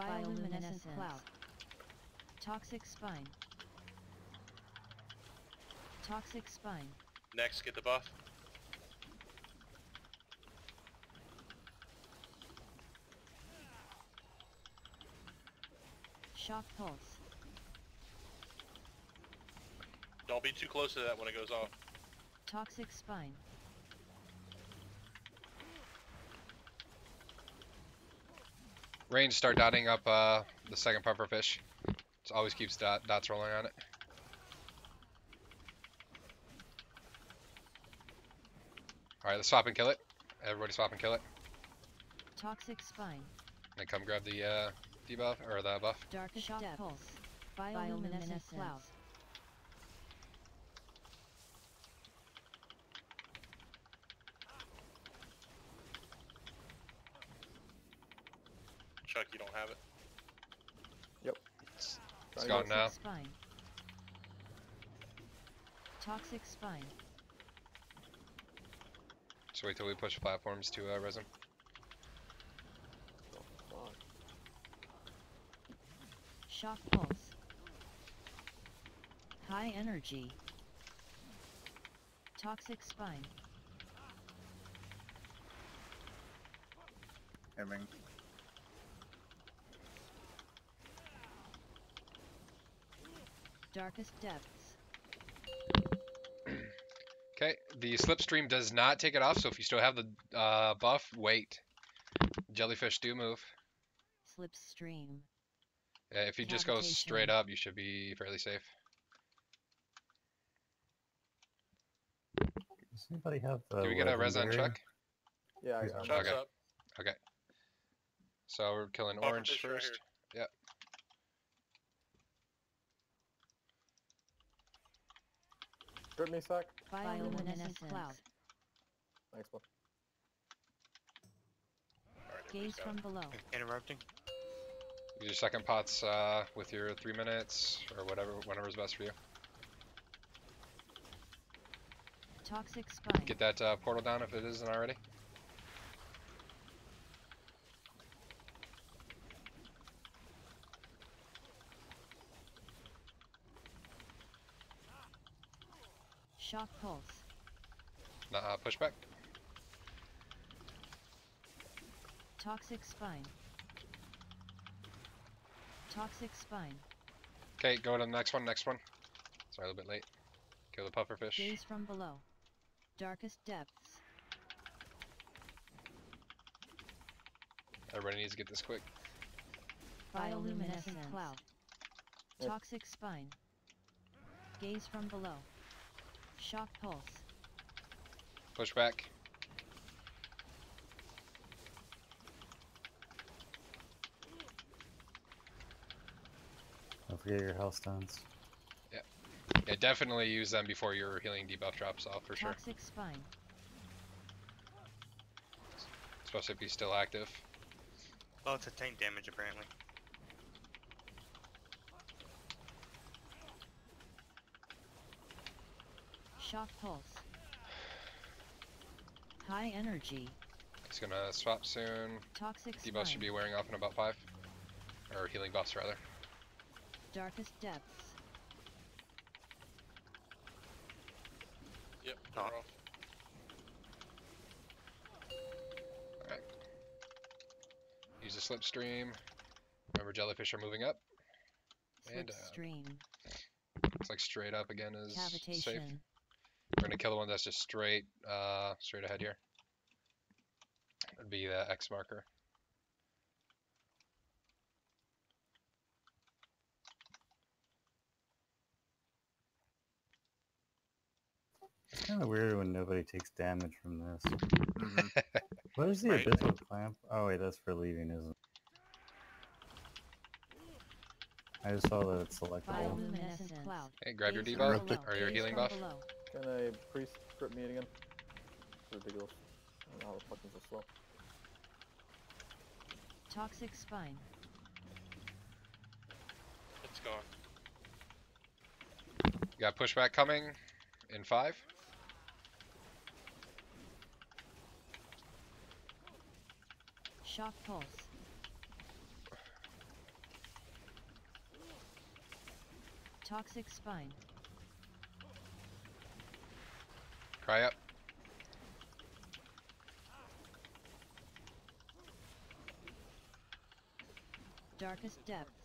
Bioluminescent cloud. Toxic spine. Toxic spine. Next, get the buff. Shock pulse. Don't be too close to that when it goes off. Toxic spine. Range, start dotting up uh, the second puffer fish. It always keeps dot, dots rolling on it. Alright, let's swap and kill it. Everybody swap and kill it. Toxic spine. Then come grab the uh, debuff, or the buff. Darkest Shock pulse. Bioluminescent cloud. Chuck, you don't have it. It's it's gone now. Toxic spine. Toxic spine. Just wait till we push platforms to uh, resin. Oh. Shock pulse. High energy. Toxic spine. Aiming. Darkest depths. Okay, the slipstream does not take it off, so if you still have the uh, buff, wait. Jellyfish do move. Slipstream. Yeah, if you just go straight up, you should be fairly safe. Does anybody have the Do we get a res on? Chuck? Yeah, I Yeah. got. Chuck's Okay. up. So we're killing Buffer orange first. right first. Strip me, Sack. Bioluminescent cloud. Thanks, bud. Alright, Gaze from below. Interrupting. Use your second pots uh, with your three minutes or whatever, whenever's best for you. Toxic spine. Get that uh, portal down if it isn't already. Shock pulse. Uh, push back. Toxic spine. Toxic spine. Okay, go to the next one. Next one. Sorry, a little bit late. Kill the puffer fish. Gaze from below. Darkest depths. Everybody needs to get this quick. Bioluminescent cloud. Yep. Toxic spine. Gaze from below. Shock pulse. Push back. Don't forget your health stones. Yeah, definitely use them before your healing debuff drops off for sure. Toxic spine. Especially if he's still active. Well, it's a tank damage apparently. Shock pulse. High energy. He's gonna swap soon. Toxic Debuffs should be wearing off in about five. Or healing buffs rather. Darkest depths. Yep, they're off. Use a slipstream. Remember jellyfish are moving up. And, uh, Slipstream. Looks like straight up again is safe. Cavitation. We're gonna kill the one that's just straight, uh, straight ahead here. That'd be the X marker. It's kind of weird when nobody takes damage from this. What is the Right. abyssal clamp? Oh wait, that's for leaving, isn't it? I just saw that it's selectable. Bioluminescent. Hey, grab your Gaze debuff from below. or your healing buff. below. Can a priest crit me again? It's ridiculous. I don't know how the fuck is this slow. Toxic spine. It's gone. You got pushback coming in five. Shock pulse. Toxic spine. Cry up. Darkest depth.